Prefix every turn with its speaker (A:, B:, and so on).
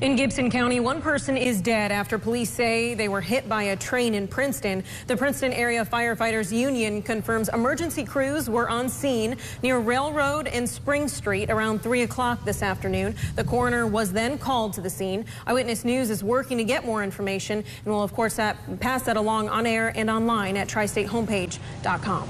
A: In Gibson County, one person is dead after police say they were hit by a train in Princeton. The Princeton Area Firefighters Union confirms emergency crews were on scene near Railroad and Spring Street around 3 o'clock this afternoon. The coroner was then called to the scene. Eyewitness News is working to get more information and will, of course, uh, pass that along on air and online at tristatehomepage.com.